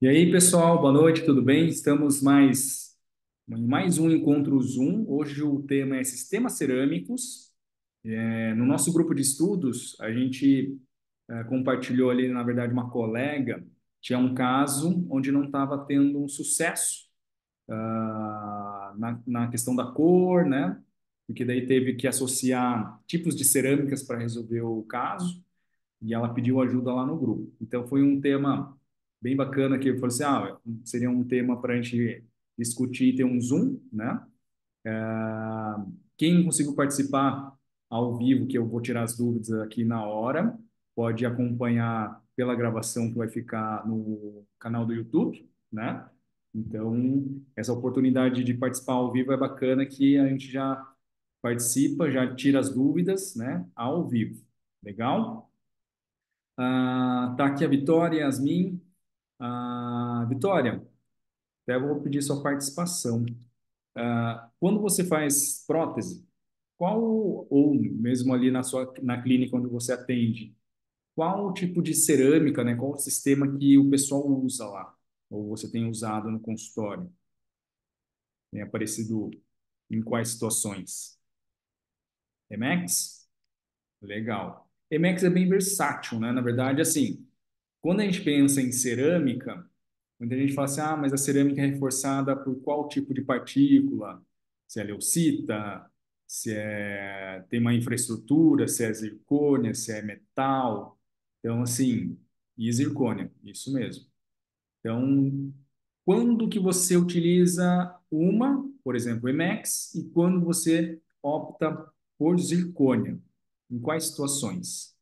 E aí, pessoal, boa noite, tudo bem? Estamos mais em mais um encontro Zoom. Hoje o tema é sistemas cerâmicos. É, no nosso grupo de estudos, a gente é, compartilhou ali, na verdade, uma colega tinha um caso onde não estava tendo um sucesso ah, na, na questão da cor, né? Porque daí teve que associar tipos de cerâmicas para resolver o caso e ela pediu ajuda lá no grupo. Então foi um tema bem bacana que eu falei assim, ah, seria um tema para a gente discutir e ter um Zoom, né? É, quem conseguiu participar ao vivo, que eu vou tirar as dúvidas aqui na hora, pode acompanhar pela gravação que vai ficar no canal do YouTube, né? Então, essa oportunidade de participar ao vivo é bacana que a gente já participa, já tira as dúvidas, né? Ao vivo. Legal? Ah, tá aqui a Vitória, Yasmin. Ah, Vitória, até vou pedir sua participação. Ah, quando você faz prótese, qual, ou mesmo ali na sua na clínica onde você atende, qual o tipo de cerâmica, né? Qual o sistema que o pessoal usa lá? Ou você tem usado no consultório? Tem aparecido em quais situações? Emax? Legal. Emax é bem versátil, né? Na verdade, assim, quando a gente pensa em cerâmica, muita gente fala assim, ah, mas a cerâmica é reforçada por qual tipo de partícula? Se é leucita, se é, tem uma infraestrutura, se é zircônia, se é metal. Então, assim, e zircônia, isso mesmo. Então, quando que você utiliza uma, por exemplo, Emax, e quando você opta por zircônia? Em quais situações?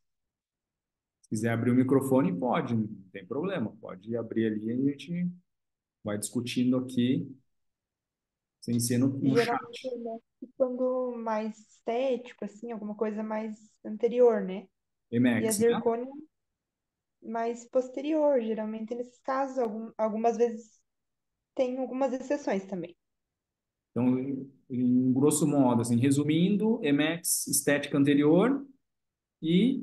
Se quiser abrir o microfone, pode, não tem problema. Pode abrir ali e a gente vai discutindo aqui, sem ser no, no Geralmente, chat. né, quando mais estético, assim, alguma coisa mais anterior, né? E a Emax, né? zircônia mais posterior, geralmente nesses casos, algum, algumas vezes tem algumas exceções também. Então, em, em grosso modo, assim, resumindo, Emax, estética anterior e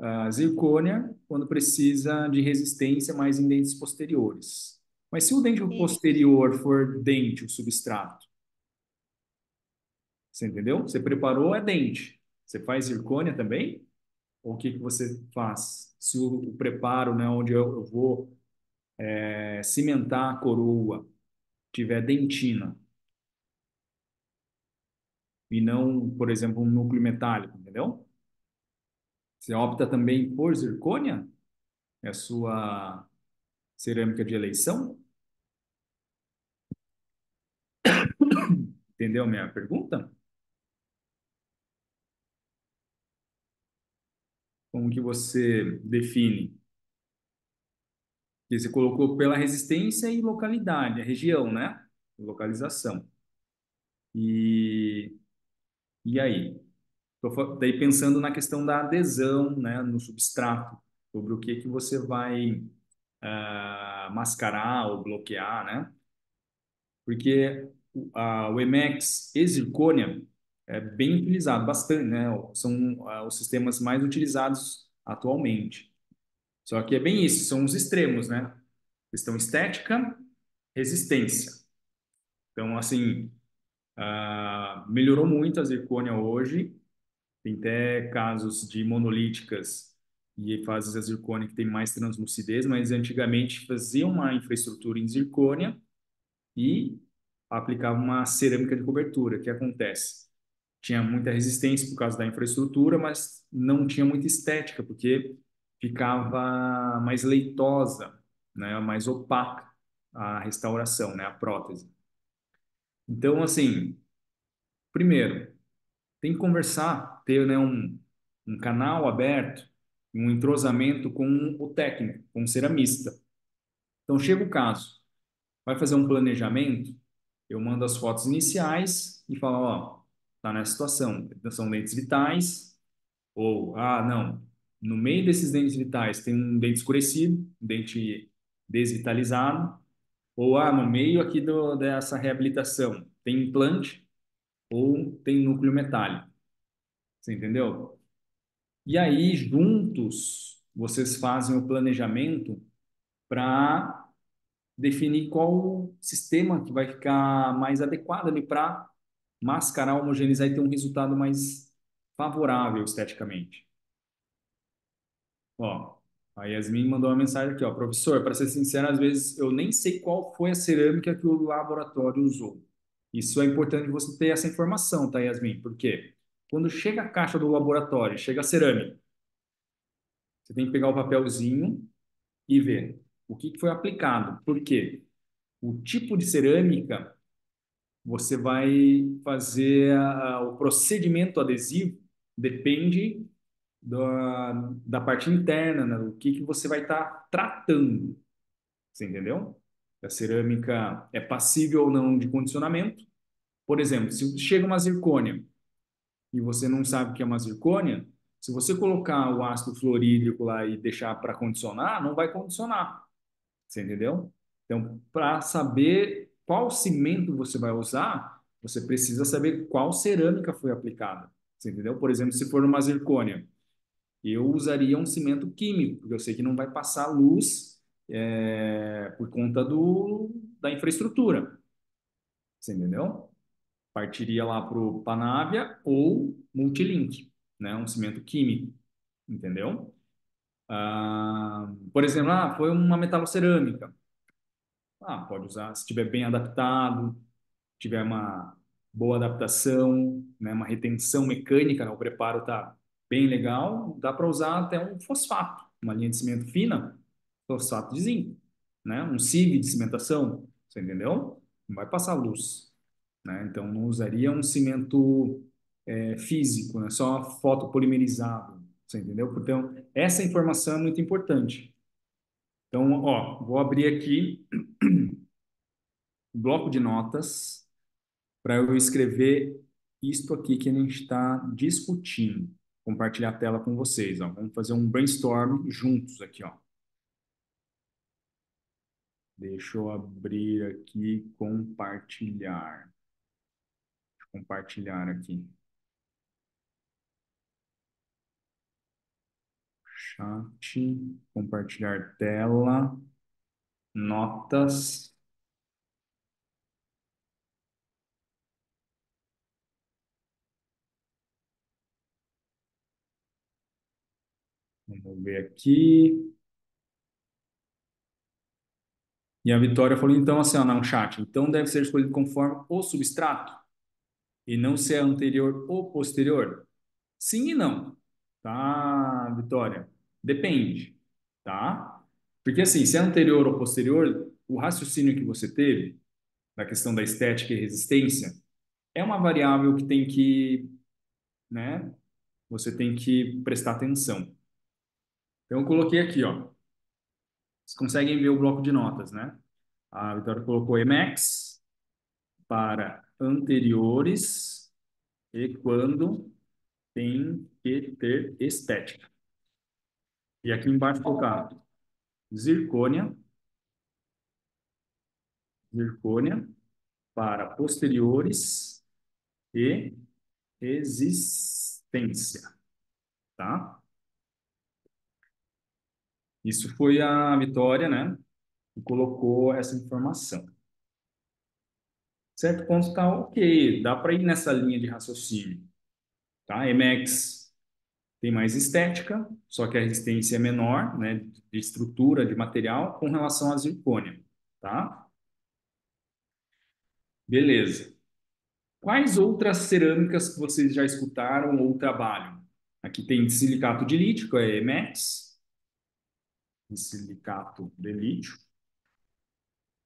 a zircônia quando precisa de resistência mais em dentes posteriores. Mas se o dente E posterior for dente, o substrato, você entendeu? Você preparou, é dente. Você faz zircônia também? Ou o que que você faz? Se o, o preparo, né, onde eu, eu vou é, cimentar a coroa, tiver dentina, e não, por exemplo, um núcleo metálico, entendeu? Você opta também por zircônia? É a sua cerâmica de eleição? Entendeu minha pergunta? Como que você define? Você colocou pela resistência e localidade, a região, né? Localização. E, e aí? Tô daí pensando na questão da adesão, né, no substrato, sobre o que que você vai ah, mascarar ou bloquear, né? Porque a, o Emacs e zircônia é bem utilizado, bastante, né? São ah, os sistemas mais utilizados atualmente. Só que é bem isso, são os extremos, né? Questão estética, resistência. Então, assim, ah, melhorou muito a zircônia hoje. Tem até casos de monolíticas e fases a zircônia que tem mais translucidez, mas antigamente fazia uma infraestrutura em zircônia e aplicava uma cerâmica de cobertura. O que acontece? Tinha muita resistência por causa da infraestrutura, mas não tinha muita estética, porque ficava mais leitosa, né, mais opaca a restauração, né, a prótese. Então, assim, primeiro, tem que conversar, ter, né, um, um canal aberto, um entrosamento com o técnico, com o ceramista. Então, chega o caso, vai fazer um planejamento, eu mando as fotos iniciais e falo, ó, tá nessa situação, são dentes vitais, ou, ah, não, no meio desses dentes vitais tem um dente escurecido, um dente desvitalizado, ou, ah, no meio aqui do, dessa reabilitação tem implante ou tem núcleo metálico. Você entendeu? E aí, juntos, vocês fazem o planejamento para definir qual sistema que vai ficar mais adequado ali para mascarar, homogeneizar e ter um resultado mais favorável esteticamente. Ó, a Yasmin mandou uma mensagem aqui, ó, professor, para ser sincero, às vezes eu nem sei qual foi a cerâmica que o laboratório usou. Isso é importante você ter essa informação, tá, Yasmin? Por quê? Quando chega a caixa do laboratório, chega a cerâmica, você tem que pegar o papelzinho e ver o que foi aplicado. Por quê? O tipo de cerâmica, você vai fazer a, o procedimento adesivo, depende da, da parte interna, né? o que, que você vai estar tá tratando. Você entendeu? A cerâmica é passível ou não de condicionamento. Por exemplo, se chega uma zircônia e você não sabe o que é uma zircônia, se você colocar o ácido fluorídrico lá e deixar para condicionar, não vai condicionar. Você entendeu? Então, para saber qual cimento você vai usar, você precisa saber qual cerâmica foi aplicada. Você entendeu? Por exemplo, se for uma zircônia, eu usaria um cimento químico, porque eu sei que não vai passar luz é, por conta do, da infraestrutura. Você entendeu? Partiria lá para o Panavia ou Multilink, né? um cimento químico. Entendeu? Ah, por exemplo, ah, foi uma metalocerâmica. Ah, pode usar se estiver bem adaptado, tiver uma boa adaptação, né, uma retenção mecânica, né, o preparo está bem legal, dá para usar até um fosfato, uma linha de cimento fina, fosfato de zinco, né? Um sieve de cimentação, você entendeu? Não vai passar luz, né? Então não usaria um cimento é, físico, né? Só fotopolimerizado, você entendeu? Então essa informação é muito importante. Então, ó, vou abrir aqui o bloco de notas para eu escrever isto aqui que a gente está discutindo compartilhar a tela com vocês. Ó. Vamos fazer um brainstorm juntos aqui. Ó. Deixa eu abrir aqui, compartilhar. compartilhar aqui. Chat, compartilhar tela, notas. Vamos ver aqui. E a Vitória falou, então, assim, ó, no chat, então deve ser escolhido conforme o substrato e não se é anterior ou posterior? Sim e não, tá, Vitória? Depende, tá? Porque, assim, se é anterior ou posterior, o raciocínio que você teve, da questão da estética e resistência, é uma variável que tem que, né, você tem que prestar atenção. Então, eu coloquei aqui, ó. Vocês conseguem ver o bloco de notas, né? A Vitória colocou Emacs para anteriores e quando tem que ter estética. E aqui embaixo colocar zircônia, zircônia para posteriores e existência, tá? Isso foi a Vitória, né? Que colocou essa informação. Certo ponto está ok, dá para ir nessa linha de raciocínio. Tá? Emacs tem mais estética, só que a resistência é menor, né? De estrutura, de material, com relação à zircônia. Tá? Beleza. Quais outras cerâmicas vocês já escutaram ou trabalham? Aqui tem silicato de lítio, que é Emacs de silicato de lítio.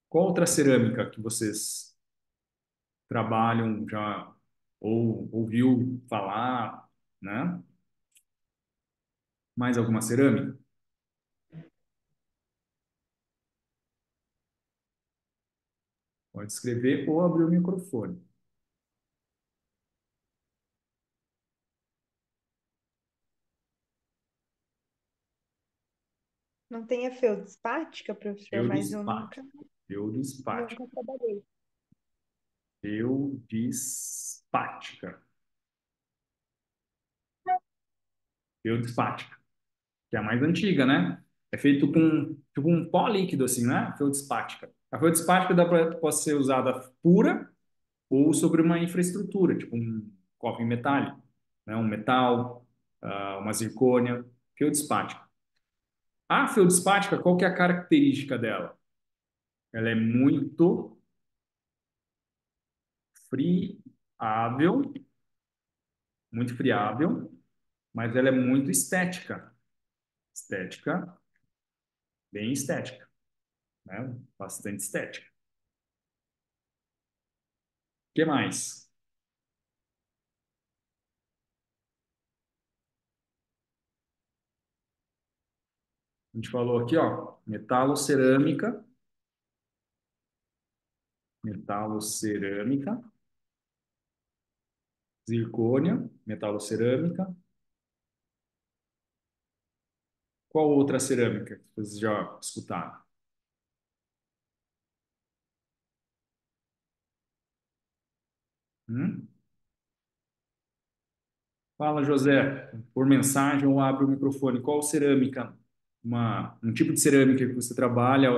Qual outra cerâmica que vocês trabalham já ou ouviu falar, né? Mais alguma cerâmica? Pode escrever ou abrir o microfone. Não tem a feldispática, professor, mas eu nunca, Feldispática. nunca trabalhei. Feldispática. Feldispática. Que é a mais antiga, né? É feito com tipo um pó líquido, assim, né? Feldispática. A feldspática dá pra, pode ser usada pura ou sobre uma infraestrutura, tipo um cofre metálico, né? um metal, uh, uma zircônia, feldspática. A feldspática, qual que é a característica dela? Ela é muito friável, muito friável, mas ela é muito estética. Estética, bem estética, né? Bastante estética. O que mais? A gente falou aqui, ó, metalocerâmica, metalocerâmica, zircônia, metalocerâmica. Qual outra cerâmica que vocês já escutaram? Hum? Fala, José, por mensagem ou abre o microfone. Qual cerâmica? Uma, um tipo de cerâmica que você trabalha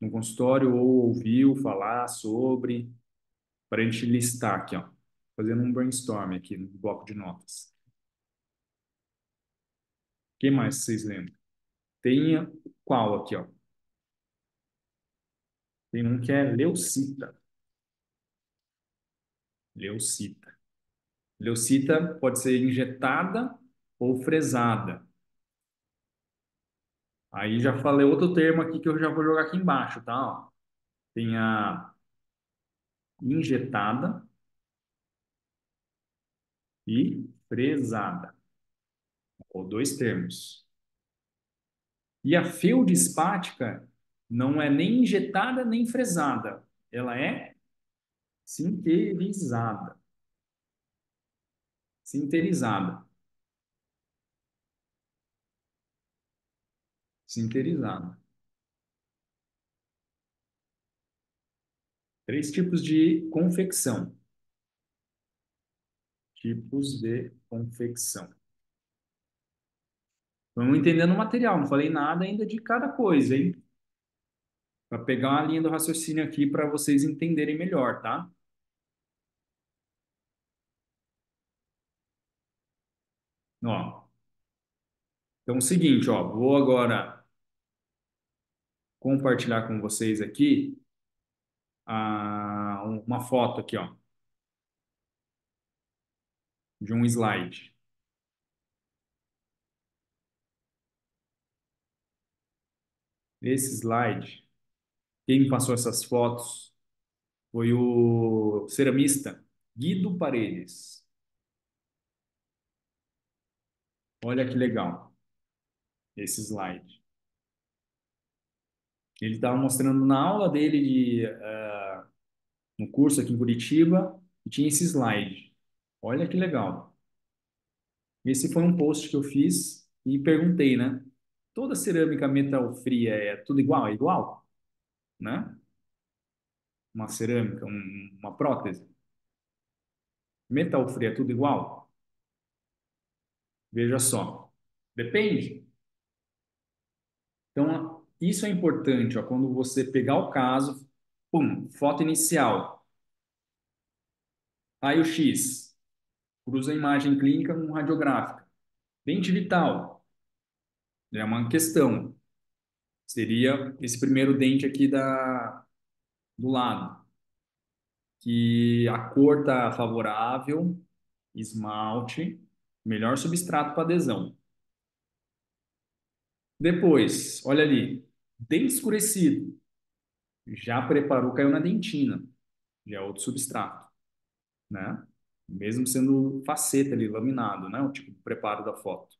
no consultório ou ouviu falar sobre? Para a gente listar aqui, ó fazendo um brainstorm aqui no bloco de notas. O que mais vocês lembram? Tem qual aqui, ó? Tem um que é leucita. Leucita. Leucita pode ser injetada ou fresada. Aí já falei outro termo aqui que eu já vou jogar aqui embaixo, tá? Ó, tem a injetada e fresada, ou dois termos. E a feldspática não é nem injetada nem fresada, ela é sinterizada. Sinterizada. Sinterizada. Três tipos de confecção tipos de confecção. Vamos entendendo o material, não falei nada ainda de cada coisa, hein? Para pegar uma linha do raciocínio aqui para vocês entenderem melhor, tá? Ó. Então, é o seguinte, ó, vou agora compartilhar com vocês aqui a, uma foto aqui, ó de um slide. Esse slide, quem passou essas fotos foi o ceramista Guido Paredes. Olha que legal esse slide. Ele estava mostrando na aula dele de, uh, no curso aqui em Curitiba e tinha esse slide. Olha que legal. Esse foi um post que eu fiz e perguntei, né? Toda cerâmica metal fria é tudo igual? É igual? Né? Uma cerâmica, um, uma prótese. Metal fria é tudo igual? Veja só. Depende. Então, isso é importante, ó, quando você pegar o caso, pum, foto inicial. Raio-X cruza a imagem clínica com radiográfica. Dente vital é uma questão. Seria esse primeiro dente aqui da, do lado, que a cor está favorável, esmalte, melhor substrato para adesão. Depois, olha ali, dente escurecido, já preparou, caiu na dentina, já é outro substrato, né? mesmo sendo faceta ali, laminado, né? O tipo de preparo da foto.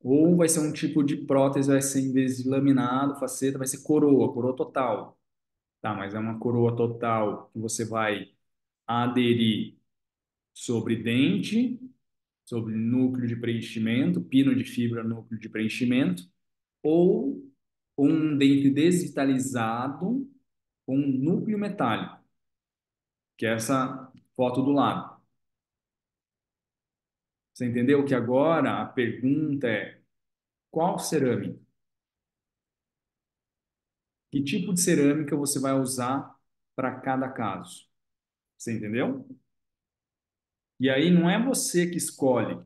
Ou vai ser um tipo de prótese, vai ser em vez de laminado, faceta, vai ser coroa, coroa total. Tá, mas é uma coroa total que você vai aderir sobre dente, sobre núcleo de preenchimento, pino de fibra, núcleo de preenchimento, ou um dente desvitalizado com núcleo metálico que é essa foto do lado. Você entendeu que agora a pergunta é qual cerâmica? Que tipo de cerâmica você vai usar para cada caso? Você entendeu? E aí não é você que escolhe.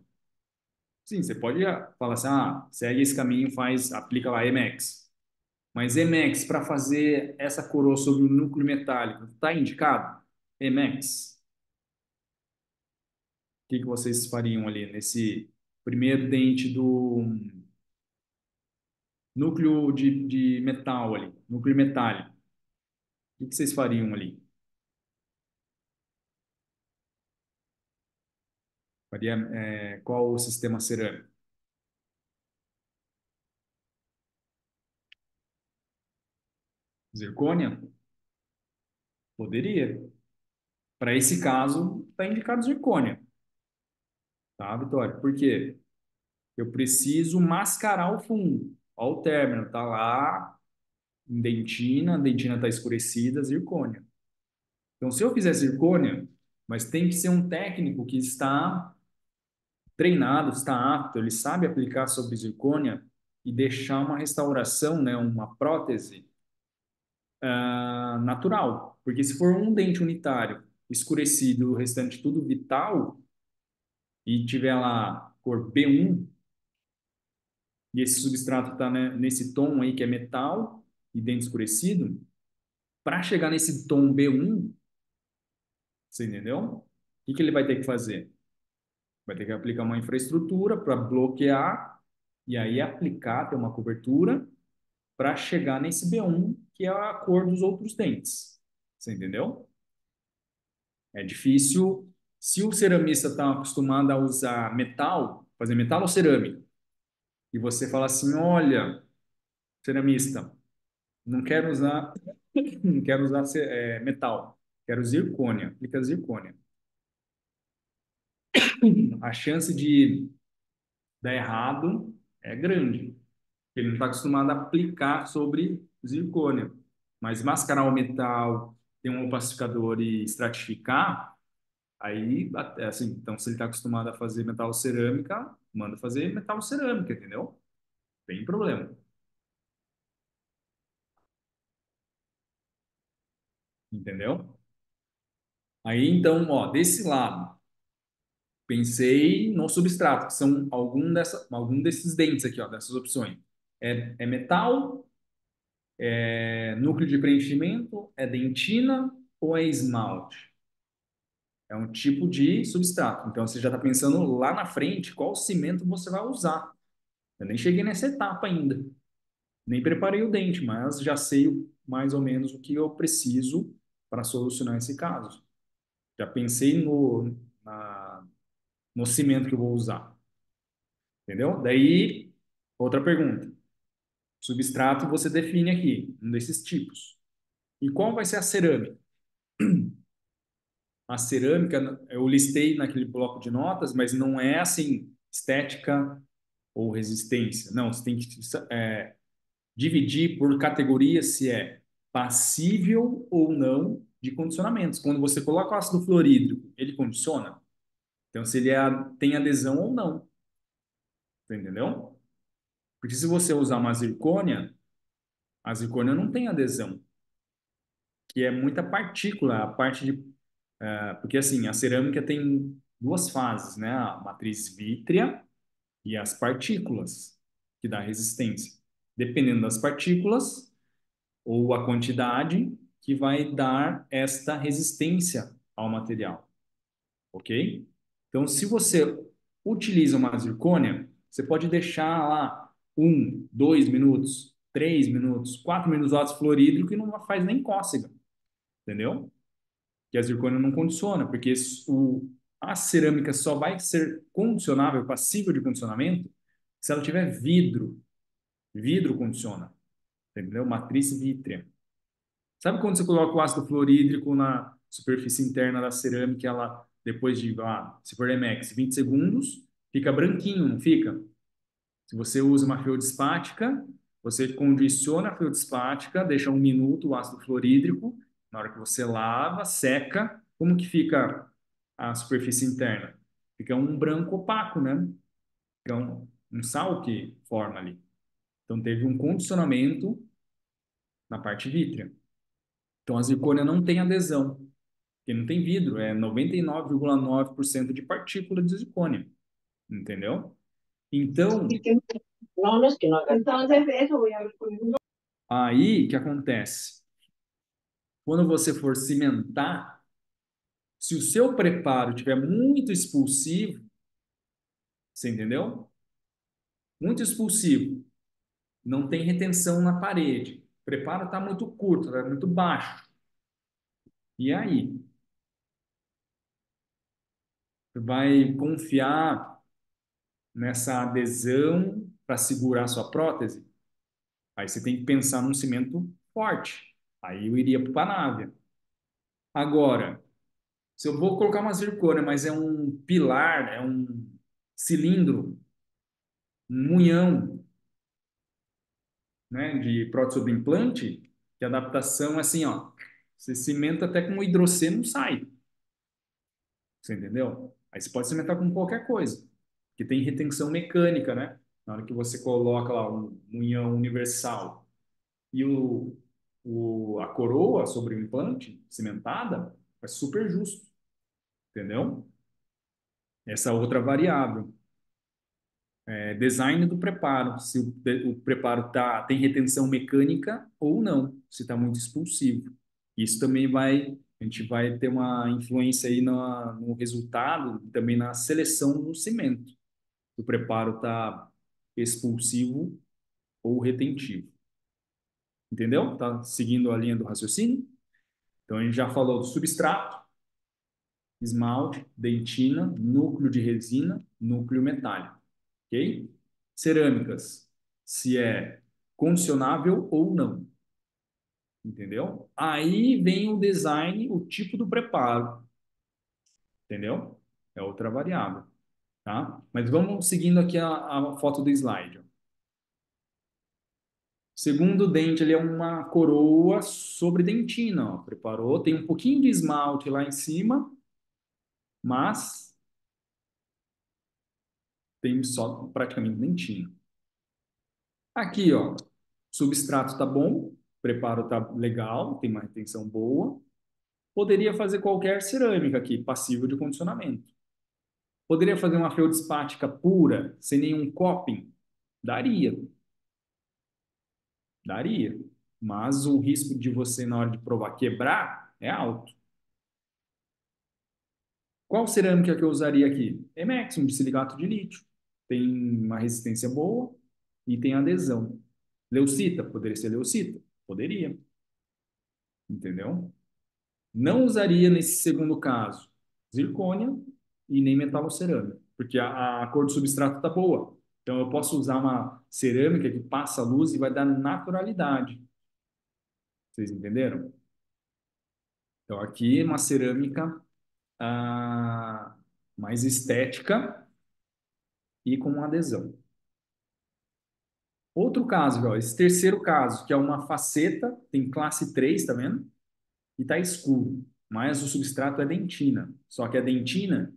Sim, você pode falar assim, ah, segue esse caminho, faz, aplica lá Emax. Mas Emax para fazer essa coroa sobre o núcleo metálico, está indicado? Emax. O que, que vocês fariam ali nesse primeiro dente do núcleo de, de metal ali, núcleo metálico? O que, que vocês fariam ali? É, qual o sistema cerâmico? Zircônia? Poderia. Para esse caso, está indicado zircônia. Tá, Vitória? Por quê? Eu preciso mascarar o fundo. Olha o término, tá lá dentina, a dentina está escurecida, zircônia. Então, se eu fizer zircônia, mas tem que ser um técnico que está treinado, está apto, ele sabe aplicar sobre zircônia e deixar uma restauração, né, uma prótese uh, natural. Porque se for um dente unitário escurecido, o restante tudo vital, e tiver lá cor B1, e esse substrato está né, nesse tom aí que é metal e dente escurecido, para chegar nesse tom B1, você entendeu? O que, que ele vai ter que fazer? Vai ter que aplicar uma infraestrutura para bloquear e aí aplicar, ter uma cobertura para chegar nesse B1, que é a cor dos outros dentes. Você entendeu? É difícil. Se o ceramista está acostumado a usar metal, fazer metal ou cerâmica, e você fala assim, olha, ceramista, não quero usar, não quero usar é, metal, quero zircônia, aplica zircônia. A chance de dar errado é grande. Ele não está acostumado a aplicar sobre zircônia. Mas mascarar o metal, ter um opacificador e estratificar, aí, assim, então se ele está acostumado a fazer metal cerâmica, manda fazer metal cerâmica, entendeu? Tem problema. Entendeu? Aí, então, ó, desse lado, pensei no substrato, que são algum, dessa, algum desses dentes aqui, ó, dessas opções. É, é metal, é núcleo de preenchimento, é dentina ou é esmalte? É um tipo de substrato. Então, você já está pensando lá na frente qual cimento você vai usar. Eu nem cheguei nessa etapa ainda. Nem preparei o dente, mas já sei mais ou menos o que eu preciso para solucionar esse caso. Já pensei no, no cimento que eu vou usar. Entendeu? Daí, outra pergunta. Substrato você define aqui, um desses tipos. E qual vai ser a cerâmica? A cerâmica, eu listei naquele bloco de notas, mas não é assim, estética ou resistência. Não, você tem que é, dividir por categoria se é passível ou não de condicionamentos. Quando você coloca o ácido fluorídrico, ele condiciona? Então, se ele é, tem adesão ou não. Entendeu? Porque se você usar uma zircônia, a zircônia não tem adesão, que é muita partícula, a parte de... Uh, porque, assim, a cerâmica tem duas fases, né? A matriz vítrea e as partículas, que dá resistência. Dependendo das partículas ou a quantidade, que vai dar esta resistência ao material. Ok? Então, se você utiliza uma zircônia, você pode deixar lá um, dois minutos, três minutos, quatro minutos de ácido fluorídrico e não faz nem cócega. Entendeu? Que a zircônia não condiciona, porque o, a cerâmica só vai ser condicionável, passível de condicionamento, se ela tiver vidro. Vidro condiciona. Entendeu? Matriz vítrea. Sabe quando você coloca o ácido fluorídrico na superfície interna da cerâmica, ela, depois de, ah, se for MX, 20 segundos, fica branquinho, não fica? Se você usa uma feldespática, você condiciona a feldespática, deixa um minuto o ácido fluorídrico, na hora que você lava, seca, como que fica a superfície interna? Fica um branco opaco, né? Fica um, um sal que forma ali. Então, teve um condicionamento na parte vítrea. Então, a zircônia não tem adesão, porque não tem vidro, é 99,9% de partícula de zircônia, entendeu? Então, aí que acontece? Quando você for cimentar, se o seu preparo tiver muito expulsivo, você entendeu? Muito expulsivo, não tem retenção na parede. O preparo está muito curto, está muito baixo. E aí? Vai confiar nessa adesão para segurar sua prótese? Aí você tem que pensar num cimento forte. Aí eu iria para Panávia. Agora, se eu vou colocar uma zircônia, mas é um pilar, é um cilindro, um munhão, né, de prótese sobre implante, que a adaptação é assim, ó, você cimenta até com o hidroceno sai. Você entendeu? Aí você pode cimentar com qualquer coisa, que tem retenção mecânica, né? Na hora que você coloca lá um munhão universal e o, o, a coroa sobre o implante cimentada, é super justo. Entendeu? Essa outra variável. É, design do preparo, se o, o preparo tá, tem retenção mecânica ou não, se está muito expulsivo. Isso também vai, a gente vai ter uma influência aí no, no resultado, também na seleção do cimento. O preparo está expulsivo ou retentivo. Entendeu? Tá seguindo a linha do raciocínio? Então a gente já falou do substrato, esmalte, dentina, núcleo de resina, núcleo metálico. Ok? Cerâmicas, se é condicionável ou não. Entendeu? Aí vem o design, o tipo do preparo. Entendeu? É outra variável. Tá? Mas vamos seguindo aqui a, a foto do slide. Segundo dente, ele é uma coroa sobre dentina. Ó. Preparou, tem um pouquinho de esmalte lá em cima, mas tem só praticamente dentina. Aqui, ó, substrato tá bom, preparo tá legal, tem uma retenção boa. Poderia fazer qualquer cerâmica aqui, passível de condicionamento. Poderia fazer uma feldspática pura, sem nenhum coping? Daria. Daria. Mas o risco de você, na hora de provar, quebrar é alto. Qual cerâmica que eu usaria aqui? Emex, um de silicato de lítio. Tem uma resistência boa e tem adesão. Leucita, poderia ser leucita? Poderia. Entendeu? Não usaria nesse segundo caso zircônia e nem metalocerâmica, porque a, a cor do substrato está boa. Então, eu posso usar uma cerâmica que passa luz e vai dar naturalidade. Vocês entenderam? Então, aqui uma cerâmica ah, mais estética e com adesão. Outro caso, ó, esse terceiro caso, que é uma faceta, tem classe 3, tá vendo? E tá escuro, mas o substrato é dentina. Só que a dentina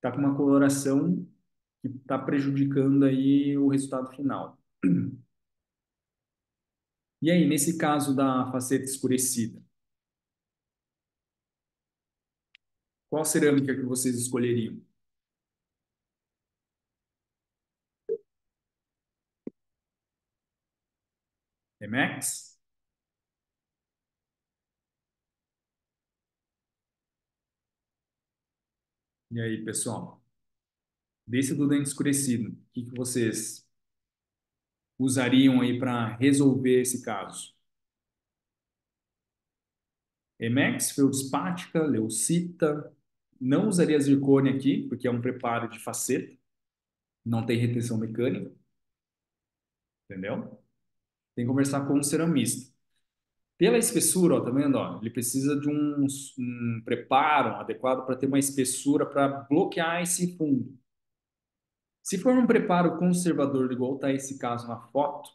tá com uma coloração que está prejudicando aí o resultado final. E aí, nesse caso da faceta escurecida, qual cerâmica que vocês escolheriam? Emax? E aí, pessoal? Desse do dente escurecido, o que, que vocês usariam aí para resolver esse caso? Emex, feldspática, leucita. Não usaria zircônia aqui, porque é um preparo de faceta. Não tem retenção mecânica. Entendeu? Tem que conversar com um ceramista. Pela espessura, ó, tá vendo? Ó, ele precisa de um, um preparo adequado para ter uma espessura para bloquear esse fundo. Se for um preparo conservador, igual está esse caso na foto,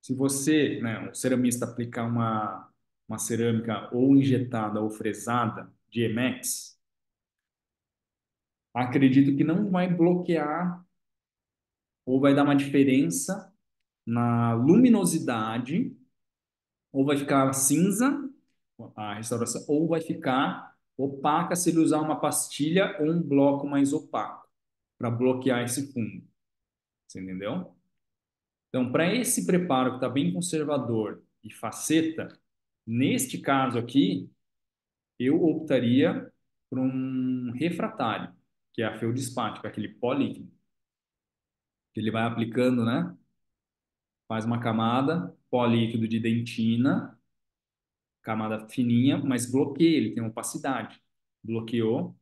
se você, né, um ceramista aplicar uma, uma cerâmica ou injetada ou fresada de Emex, acredito que não vai bloquear ou vai dar uma diferença na luminosidade ou vai ficar cinza a restauração, ou vai ficar opaca se ele usar uma pastilha ou um bloco mais opaco para bloquear esse fundo. Você entendeu? Então, para esse preparo que está bem conservador e faceta, neste caso aqui, eu optaria por um refratário, que é a feldespática, aquele pó líquido. Que ele vai aplicando, né? Faz uma camada, pó líquido de dentina, camada fininha, mas bloqueia, ele tem opacidade. Bloqueou.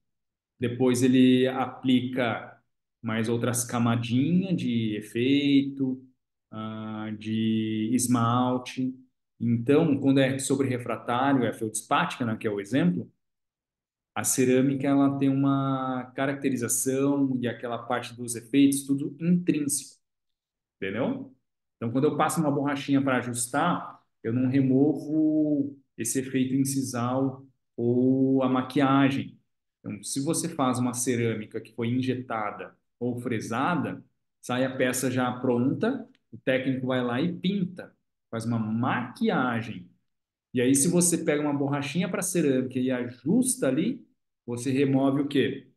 Depois ele aplica mais outras camadinhas de efeito, uh, de esmalte. Então, quando é sobre refratário, é feldspática, né, que é o exemplo, a cerâmica ela tem uma caracterização e aquela parte dos efeitos tudo intrínseco, entendeu? Então, quando eu passo uma borrachinha para ajustar, eu não removo esse efeito incisal ou a maquiagem. Então, se você faz uma cerâmica que foi injetada ou fresada, sai a peça já pronta, o técnico vai lá e pinta, faz uma maquiagem. E aí, se você pega uma borrachinha para cerâmica e ajusta ali, você remove o quê?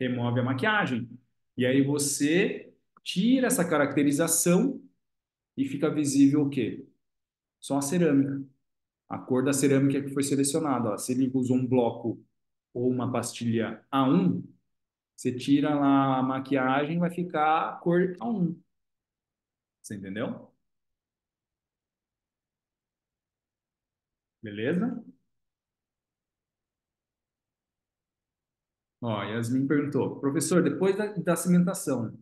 Remove a maquiagem. E aí você tira essa caracterização e fica visível o quê? Só a cerâmica. A cor da cerâmica que foi selecionada. Ó. Se ele usou um bloco ou uma pastilha A1, você tira lá a maquiagem, vai ficar a cor A1. Você entendeu? Beleza? Ó, Yasmin perguntou, professor, depois da, da cimentação,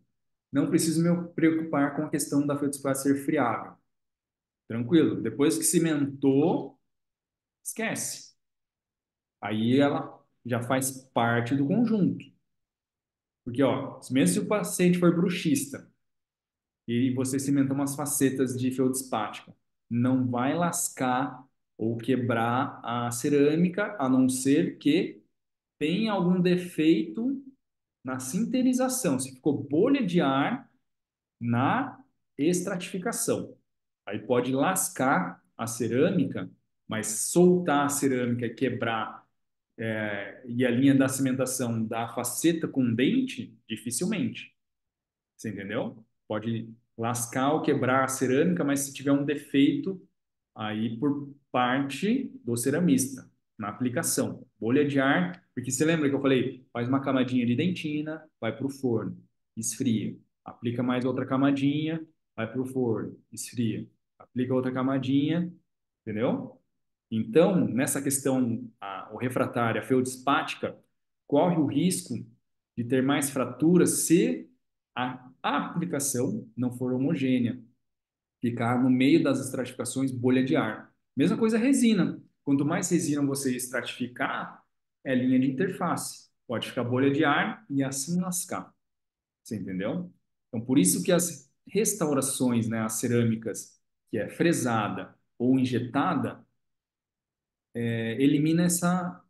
não preciso me preocupar com a questão da feldspar ser friável. Tranquilo. Depois que cimentou, esquece. Aí ela já faz parte do conjunto. Porque, ó, mesmo se o paciente for bruxista e você cimentou umas facetas de feldspática, não vai lascar ou quebrar a cerâmica, a não ser que tenha algum defeito na sinterização, se ficou bolha de ar na estratificação. Aí pode lascar a cerâmica, mas soltar a cerâmica e quebrar é, e a linha da cimentação da faceta com dente, dificilmente. Você entendeu? Pode lascar ou quebrar a cerâmica, mas se tiver um defeito, aí por parte do ceramista, na aplicação. Bolha de ar, porque você lembra que eu falei, faz uma camadinha de dentina, vai para o forno, esfria. Aplica mais outra camadinha, vai para o forno, esfria. Aplica outra camadinha, entendeu? Então, nessa questão, a, o refratário, a feldspática, corre o risco de ter mais fraturas se a aplicação não for homogênea, ficar no meio das estratificações bolha de ar. Mesma coisa a resina. Quanto mais resina você estratificar, é linha de interface. Pode ficar bolha de ar e assim lascar. Você entendeu? Então, por isso que as restaurações, né, as cerâmicas, que é fresada ou injetada, é, elimina essa,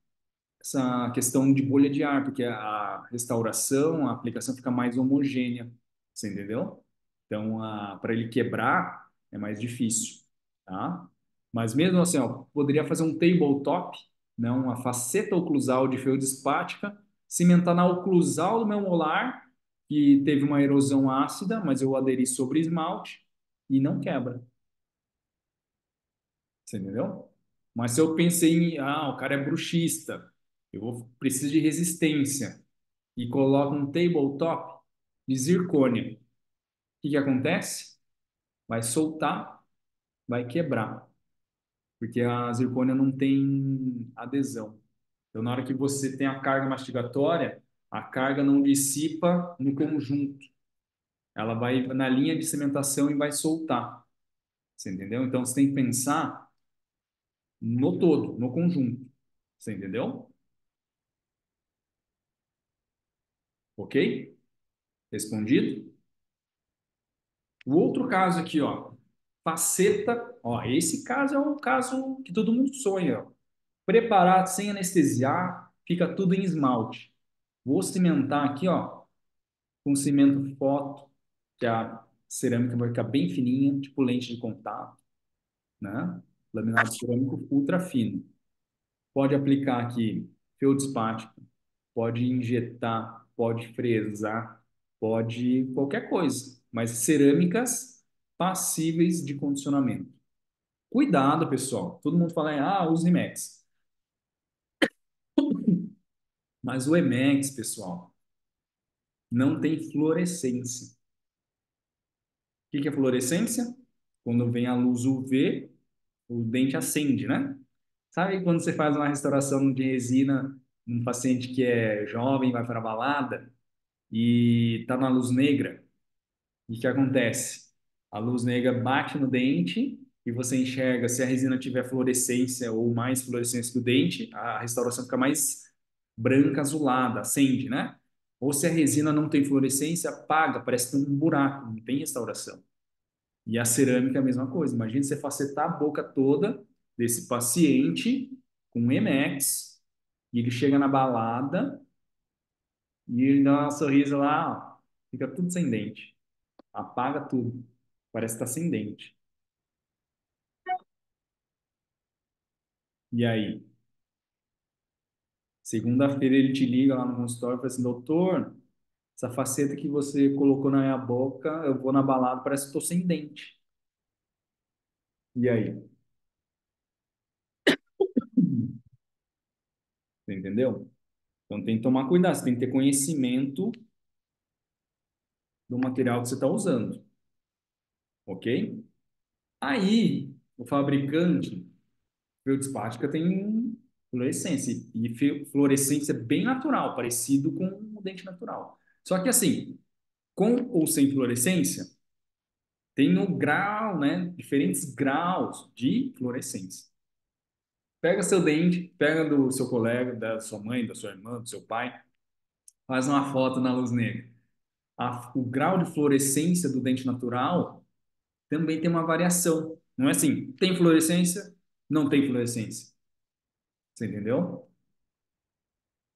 essa questão de bolha de ar, porque a restauração, a aplicação fica mais homogênea. Você entendeu? Então, para ele quebrar, é mais difícil. Tá? Mas mesmo assim, ó, poderia fazer um tabletop, né, uma faceta oclusal de feldspática, cimentar na oclusal do meu molar, que teve uma erosão ácida, mas eu aderi sobre esmalte e não quebra. Você entendeu? Mas se eu pensei em, ah, o cara é bruxista, eu vou, preciso de resistência, e coloco um tabletop de zircônia, o que, que acontece? Vai soltar, vai quebrar porque a zircônia não tem adesão. Então, na hora que você tem a carga mastigatória, a carga não dissipa no conjunto. Ela vai na linha de cimentação e vai soltar. Você entendeu? Então, você tem que pensar no todo, no conjunto. Você entendeu? Ok? Respondido? O outro caso aqui, ó, faceta. Ó, esse caso é um caso que todo mundo sonha. Preparado sem anestesiar, fica tudo em esmalte. Vou cimentar aqui, ó, com cimento foto, que a cerâmica vai ficar bem fininha, tipo lente de contato, né? laminado cerâmico ultra fino. Pode aplicar aqui feldispática, pode injetar, pode fresar, pode qualquer coisa, mas cerâmicas passíveis de condicionamento. Cuidado, pessoal. Todo mundo fala, ah, use Emax. Mas o Emax, pessoal, não tem fluorescência. O que é fluorescência? Quando vem a luz UV, o dente acende, né? Sabe quando você faz uma restauração de resina num paciente que é jovem, vai para a balada e tá na luz negra? E o que acontece? A luz negra bate no dente e você enxerga, se a resina tiver fluorescência ou mais fluorescência que o dente, a restauração fica mais branca, azulada, acende, né? Ou se a resina não tem fluorescência, apaga, parece que tem um buraco, não tem restauração. E a cerâmica é a mesma coisa. Imagina você facetar a boca toda desse paciente com Emex e ele chega na balada e ele dá uma sorriso lá, ó, fica tudo sem dente. Apaga tudo. Parece que tá sem dente. E aí? Segunda-feira ele te liga lá no consultório e fala assim, doutor, essa faceta que você colocou na minha boca, eu vou na balada, parece que estou sem dente. E aí? Você entendeu? Então tem que tomar cuidado, você tem que ter conhecimento do material que você está usando. Ok? Aí, o fabricante, feldispática tem fluorescência, e fluorescência bem natural, parecido com o dente natural. Só que assim, com ou sem fluorescência, tem um grau, né, diferentes graus de fluorescência. Pega seu dente, pega do seu colega, da sua mãe, da sua irmã, do seu pai, faz uma foto na luz negra. A, o grau de fluorescência do dente natural também tem uma variação. Não é assim, tem fluorescência, não tem fluorescência. Você entendeu?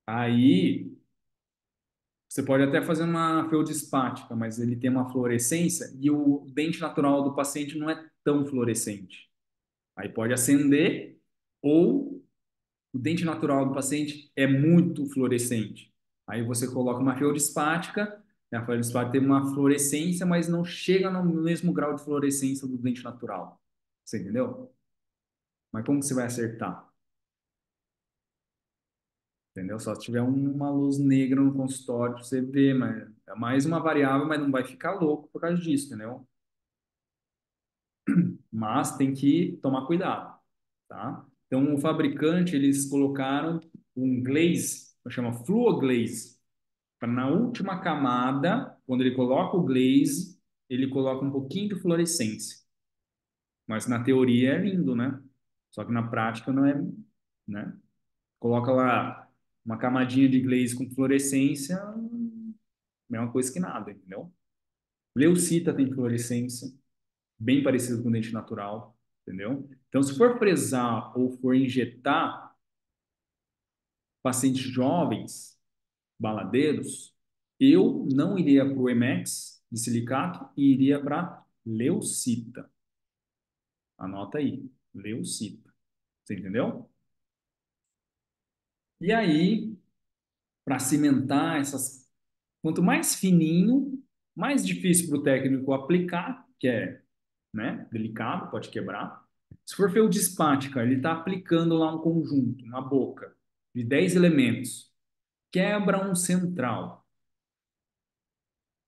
Aí, você pode até fazer uma feldispática, mas ele tem uma fluorescência e o dente natural do paciente não é tão fluorescente. Aí pode acender ou o dente natural do paciente é muito fluorescente. Aí você coloca uma feldispática, a feldispática tem uma fluorescência, mas não chega no mesmo grau de fluorescência do dente natural. Você entendeu? Mas como que você vai acertar? Entendeu? Só se tiver uma luz negra no consultório você vê, mas é mais uma variável, mas não vai ficar louco por causa disso, entendeu? Mas tem que tomar cuidado, tá? Então, o fabricante, eles colocaram um glaze, chama fluoglaze, para na última camada, quando ele coloca o glaze, ele coloca um pouquinho de fluorescência. Mas na teoria é lindo, né? Só que na prática não é, né? Coloca lá uma camadinha de glaze com fluorescência, mesma coisa que nada, entendeu? Leucita tem fluorescência, bem parecido com dente natural, entendeu? Então, se for fresar ou for injetar pacientes jovens, baladeiros, eu não iria para o Emex de silicato e iria para leucita. Anota aí, leucita. Você entendeu? E aí, para cimentar essas. Quanto mais fininho, mais difícil para o técnico aplicar, que é né, delicado, pode quebrar. Se for feldispática, ele está aplicando lá um conjunto, uma boca, de 10 elementos. Quebra um central.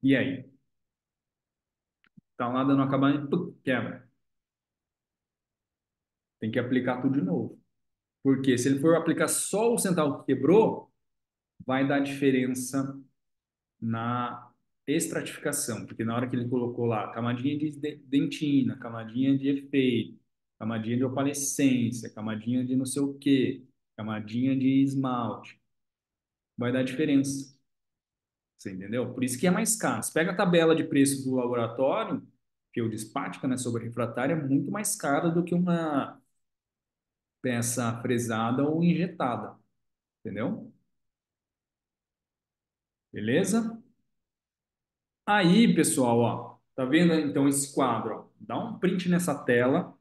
E aí? Está lá dando acabamento, quebra. Tem que aplicar tudo de novo. Porque se ele for aplicar só o central que quebrou, vai dar diferença na estratificação, porque na hora que ele colocou lá camadinha de dentina, camadinha de efeito, camadinha de opalescência, camadinha de não sei o quê, camadinha de esmalte, vai dar diferença. Você entendeu? Por isso que é mais caro. Você pega a tabela de preço do laboratório, que o dispática, né, sobre refratária, é muito mais cara do que uma peça fresada ou injetada. Entendeu? Beleza? Aí, pessoal, ó, tá vendo então esse quadro? Ó? Dá um print nessa tela,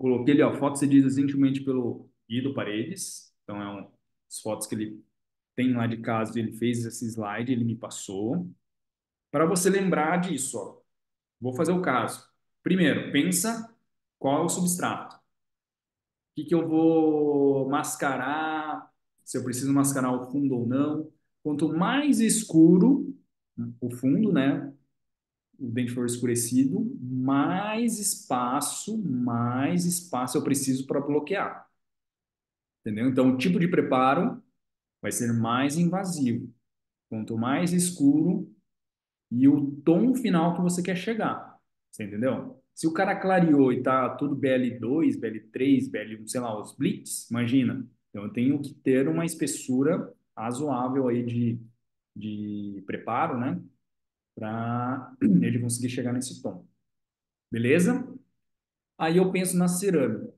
Coloquei ali, ó, fotos cedidas gentilmente pelo Guido Paredes. Então, é um, as fotos que ele tem lá de casa, ele fez esse slide, ele me passou. Para você lembrar disso, ó, vou fazer o caso. Primeiro, pensa qual é o substrato. Que, que eu vou mascarar, se eu preciso mascarar o fundo ou não. Quanto mais escuro o fundo, né, o dente for escurecido, mais espaço, mais espaço eu preciso para bloquear. Entendeu? Então, o tipo de preparo vai ser mais invasivo. Quanto mais escuro e o tom final que você quer chegar. Você entendeu? Se o cara clareou e tá tudo BL2, BL3, BL1, sei lá, os blitz, imagina. Então, eu tenho que ter uma espessura razoável aí de, de preparo, né? Para ele conseguir chegar nesse tom. Beleza? Aí eu penso na cerâmica.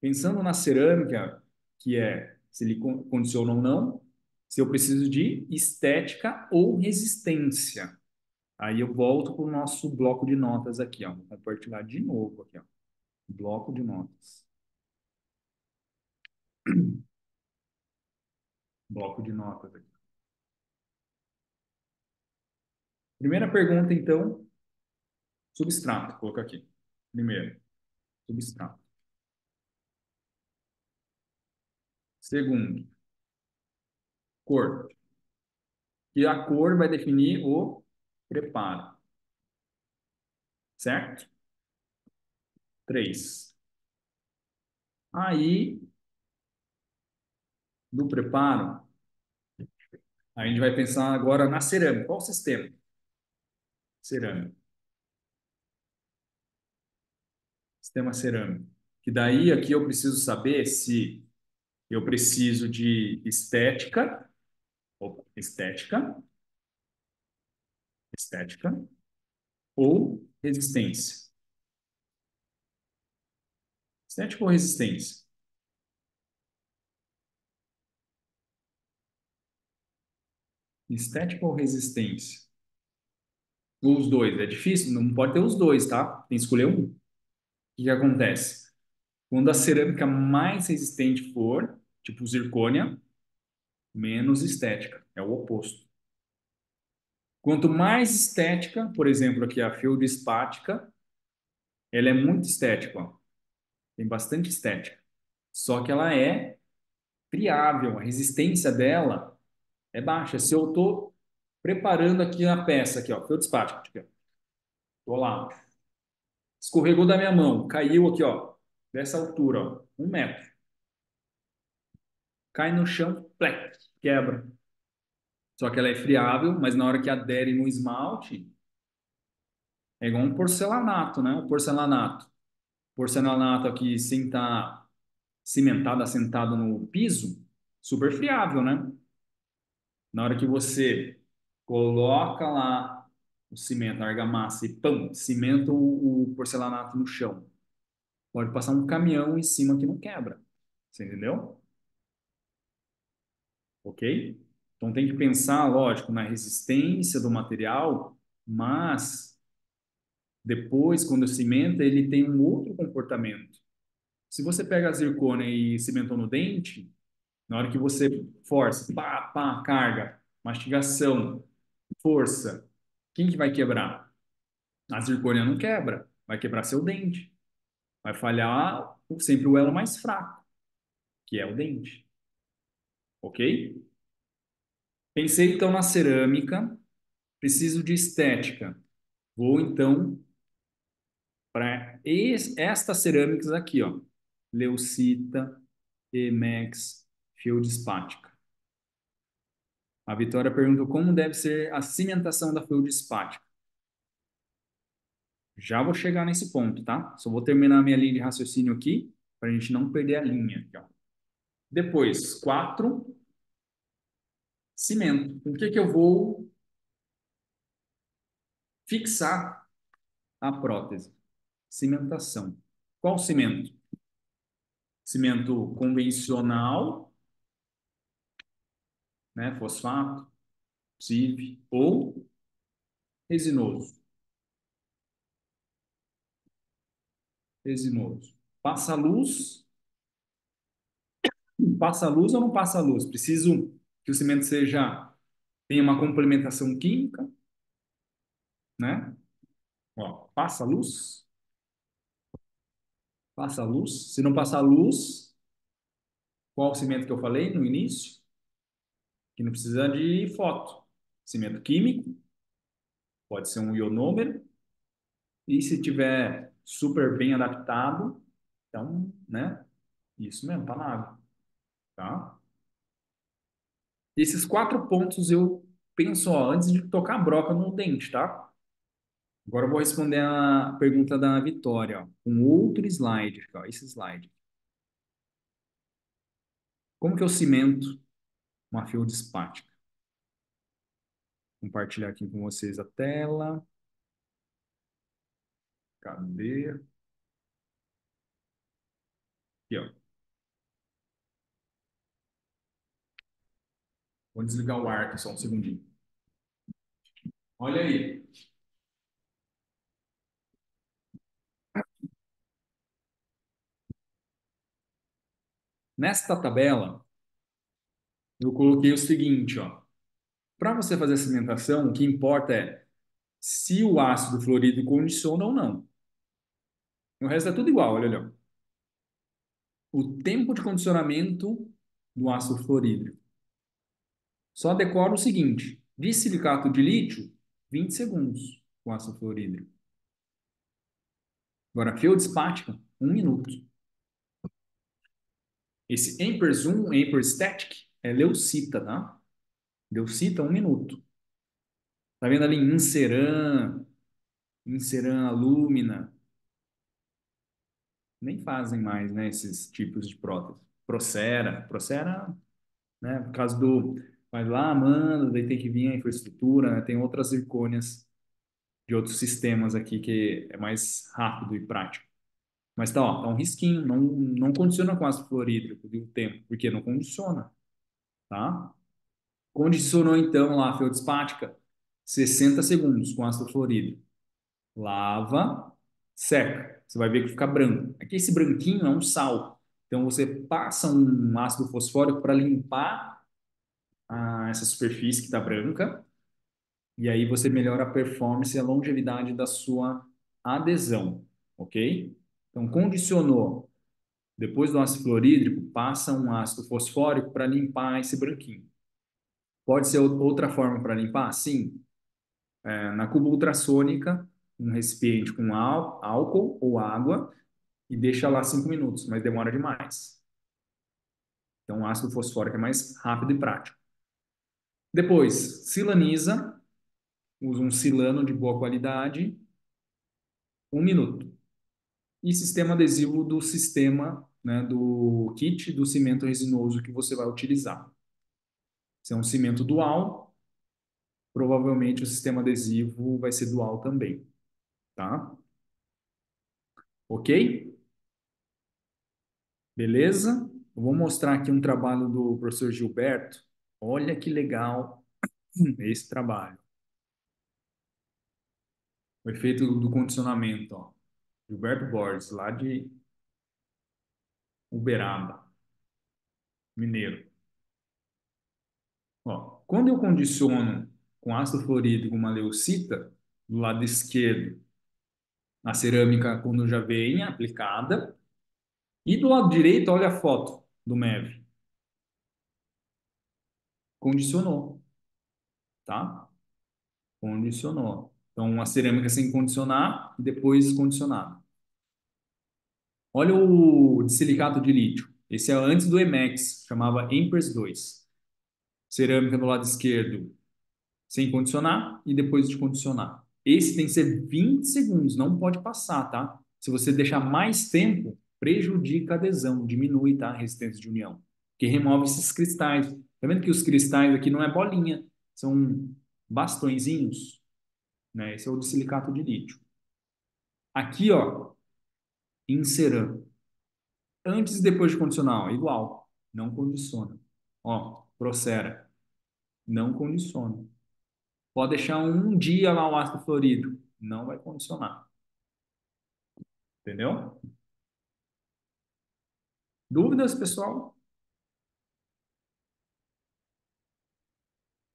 Pensando na cerâmica, que é se ele condiciona ou não, se eu preciso de estética ou resistência. Aí eu volto para o nosso bloco de notas aqui, ó. Vou compartilhar de novo aqui, ó. Bloco de notas. Bloco de notas aqui. Primeira pergunta, então, substrato. Vou colocar aqui. Primeiro, substrato. Segundo, cor. E a cor vai definir o preparo. Certo? Três. Aí, do preparo, a gente vai pensar agora na cerâmica. Qual o sistema? Cerâmica. Sistema cerâmico. Que daí aqui eu preciso saber se eu preciso de estética, estética, estética ou resistência. Estética ou resistência? Estética ou resistência? Ou os dois? É difícil? Não pode ter os dois, tá? Tem que escolher um. O que, que acontece? Quando a cerâmica mais resistente for, tipo zircônia, menos estética. É o oposto. Quanto mais estética, por exemplo, aqui a feldespática, ela é muito estética, ó. tem bastante estética. Só que ela é friável, a resistência dela é baixa. Se eu estou preparando aqui a peça, aqui, ó, feldespática, tipo, tô lá, escorregou da minha mão, caiu aqui, ó, dessa altura, ó, um metro cai no chão, plec, quebra. Só que ela é friável, mas na hora que adere no esmalte, é igual um porcelanato, né? O porcelanato. Porcelanato aqui sem estar cimentado, assentado no piso, super friável, né? Na hora que você coloca lá o cimento, a argamassa e pão, cimenta o, o porcelanato no chão. Pode passar um caminhão em cima que não quebra. Você entendeu? ok? Então tem que pensar, lógico, na resistência do material, mas depois, quando cimenta, ele tem um outro comportamento. Se você pega a zircônia e cimentou no dente, na hora que você força, pá, pá, carga, mastigação, força, quem que vai quebrar? A zircônia não quebra, vai quebrar seu dente. Vai falhar sempre o elo mais fraco, que é o dente ok? Pensei então na cerâmica, preciso de estética. Vou então para estas cerâmicas aqui, ó. Leucita, Emex, feldspática. A Vitória perguntou como deve ser a cimentação da feldspática. Já vou chegar nesse ponto, tá? Só vou terminar minha linha de raciocínio aqui, para a gente não perder a linha. Depois, quatro, cimento. O que, que eu vou fixar a prótese? Cimentação. Qual cimento? Cimento convencional, né, fosfato, CIV, ou resinoso. resinoso. Passa luz. Passa luz ou não passa luz? Preciso que o cimento seja tenha uma complementação química, né? Ó, passa luz. Passa luz. Se não passar luz, qual cimento que eu falei no início? Que não precisa de foto. Cimento químico, pode ser um ionômero. E se tiver super bem adaptado, então, né? Isso mesmo, tá na água. Tá? Esses quatro pontos eu penso, ó, antes de tocar a broca no dente, tá? Agora eu vou responder a pergunta da Vitória, ó, com outro slide, ó, esse slide. Como que eu cimento uma feldspática? Compartilhar aqui com vocês a tela. Cadê? Aqui, ó. Vou desligar o ar aqui só um segundinho. Olha aí. Nesta tabela, eu coloquei o seguinte, ó. Para você fazer a cimentação, o que importa é se o ácido fluorídrico condiciona ou não. O resto é tudo igual, olha ali. O tempo de condicionamento do ácido fluorídrico. Só decora o seguinte: de de lítio, 20 segundos com ácido fluorídrico. Agora, feldspática, 1 minuto. Esse Amper Zoom, Static, é leucita, tá? Leucita, 1 minuto. Tá vendo ali Inceran, Inceran alumina? Nem fazem mais, né, esses tipos de prótese. Procera, Procera, né, por causa do Vai lá, manda, daí tem que vir a infraestrutura, né? Tem outras zircônias de outros sistemas aqui que é mais rápido e prático. Mas tá, ó, tá um risquinho, não, não condiciona com ácido fluorídrico o tempo, porque não condiciona, tá? Condicionou então lá a feldspática 60 segundos com ácido fluorídrico. Lava, seca. Você vai ver que fica branco. Aqui esse branquinho é um sal. Então você passa um ácido fosfórico para limpar a essa superfície que está branca, e aí você melhora a performance e a longevidade da sua adesão, ok? Então, condicionou, depois do ácido fluorídrico, passa um ácido fosfórico para limpar esse branquinho. Pode ser outra forma para limpar? Sim. É, na cuba ultrassônica, um recipiente com álcool ou água e deixa lá cinco minutos, mas demora demais. Então, o ácido fosfórico é mais rápido e prático. Depois, silaniza, usa um silano de boa qualidade, um minuto. E sistema adesivo do sistema, né, do kit do cimento resinoso que você vai utilizar. Se é um cimento dual, provavelmente o sistema adesivo vai ser dual também, tá? Ok? Beleza? Eu vou mostrar aqui um trabalho do professor Gilberto, Olha que legal esse trabalho. O efeito do condicionamento, ó. Gilberto Borges, lá de Uberaba, Mineiro. Ó, quando eu condiciono com ácido fluorídrico uma leucita, do lado esquerdo, a cerâmica quando já vem aplicada, e do lado direito, olha a foto do MEV condicionou, tá? Condicionou. Então, a cerâmica sem condicionar e depois condicionada. Olha o de silicato de lítio. Esse é antes do Emex, chamava Empress 2. Cerâmica do lado esquerdo sem condicionar e depois de condicionar. Esse tem que ser 20 segundos, não pode passar, tá? Se você deixar mais tempo, prejudica a adesão, diminui tá? a resistência de união, que remove esses cristais. Tá vendo que os cristais aqui não é bolinha, são bastõezinhos, né? Esse é o de silicato de lítio. Aqui, ó, inceran. Antes e depois de condicionar, ó, igual, não condiciona. Ó, Procera, não condiciona. Pode deixar um dia lá o ácido fluorídrico, não vai condicionar. Entendeu? Dúvidas, pessoal?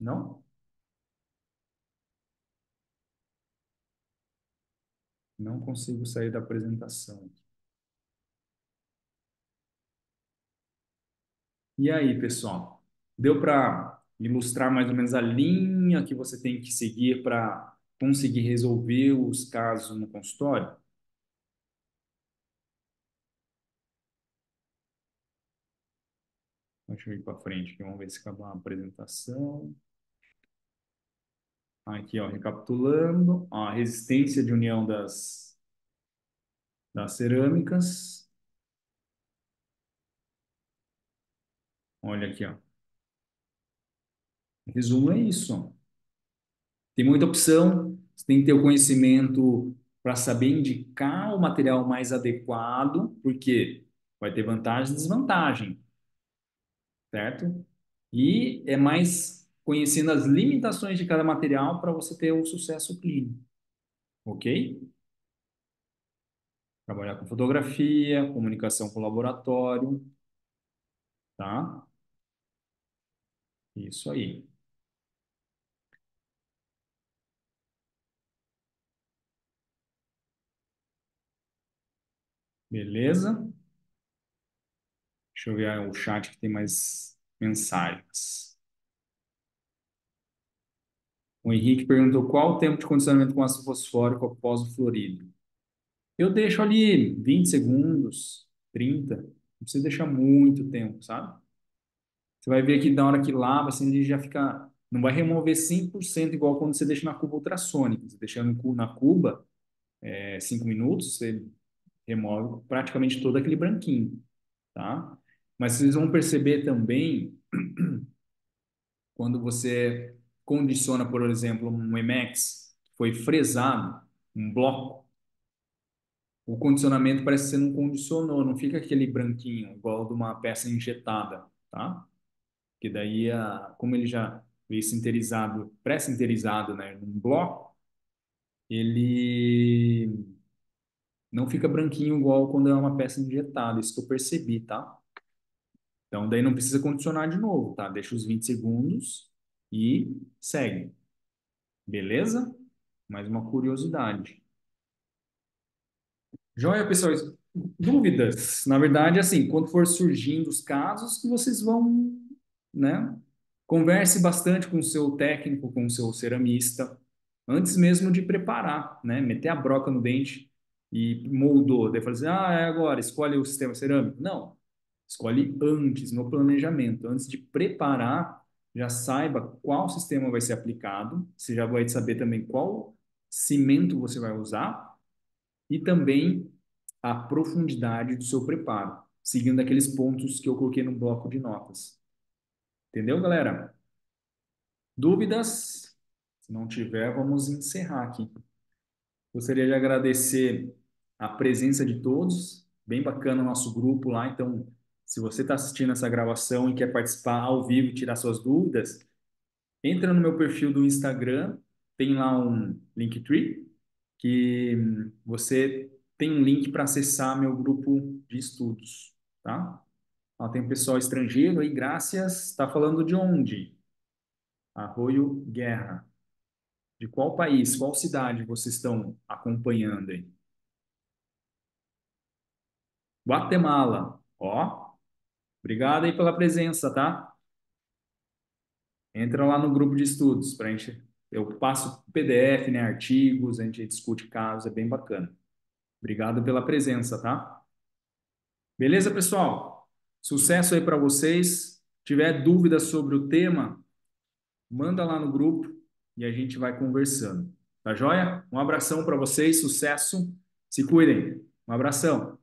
Não? Não consigo sair da apresentação. E aí, pessoal? Deu para ilustrar mais ou menos a linha que você tem que seguir para conseguir resolver os casos no consultório? Deixa eu ir para frente aqui, vamos ver se acabou a apresentação. Aqui, ó, recapitulando, a resistência de união das, das cerâmicas. Olha aqui, ó. Resumo é isso. Tem muita opção, você tem que ter o conhecimento para saber indicar o material mais adequado, porque vai ter vantagem e desvantagem, certo? E é mais conhecendo as limitações de cada material para você ter um sucesso clínico, ok? Trabalhar com fotografia, comunicação com laboratório, tá? Isso aí. Beleza? Deixa eu ver o chat que tem mais mensagens. O Henrique perguntou qual o tempo de condicionamento com ácido fosfórico após o florido. Eu deixo ali 20 segundos, 30. Não precisa deixar muito tempo, sabe? Você vai ver que na hora que lava, assim, ele já fica... Não vai remover 100% igual quando você deixa na cuba ultrassônica. Você deixando na cuba, é, 5 minutos, você remove praticamente todo aquele branquinho, tá? Mas vocês vão perceber também quando você condiciona, por exemplo, um Emax que foi fresado, um bloco, o condicionamento parece que você não condicionou, não fica aquele branquinho igual de uma peça injetada, tá? Que daí, a, como ele já veio sinterizado, pré-sinterizado, né, num bloco, ele não fica branquinho igual quando é uma peça injetada, isso que eu percebi, tá? Então, daí não precisa condicionar de novo, tá? Deixa os 20 segundos e segue. Beleza? Mais uma curiosidade. Joia, pessoal. Dúvidas? Na verdade, assim, quando for surgindo os casos, vocês vão, né? Converse bastante com o seu técnico, com o seu ceramista, antes mesmo de preparar, né? Meter a broca no dente e moldou. Daí fala assim, ah, é agora, escolhe o sistema cerâmico. Não, escolhe antes, no planejamento. Antes de preparar, já saiba qual sistema vai ser aplicado, você já vai saber também qual cimento você vai usar e também a profundidade do seu preparo, seguindo aqueles pontos que eu coloquei no bloco de notas. Entendeu, galera? Dúvidas? Se não tiver, vamos encerrar aqui. Gostaria de agradecer a presença de todos. Bem bacana o nosso grupo lá. Então, se você está assistindo essa gravação e quer participar ao vivo e tirar suas dúvidas, entra no meu perfil do Instagram, tem lá um Linktree, que você tem um link para acessar meu grupo de estudos, tá? Ó, tem um pessoal estrangeiro aí, graças. Está falando de onde? Arroio Guerra. De qual país, qual cidade vocês estão acompanhando aí? Guatemala. Ó, obrigado aí pela presença, tá? Entra lá no grupo de estudos para gente. Eu passo PDF, né, artigos, a gente discute casos, é bem bacana. Obrigado pela presença, tá? Beleza, pessoal? Sucesso aí para vocês. Tiver dúvidas sobre o tema, manda lá no grupo e a gente vai conversando. Tá joia? Um abração para vocês, sucesso. Se cuidem. Um abração.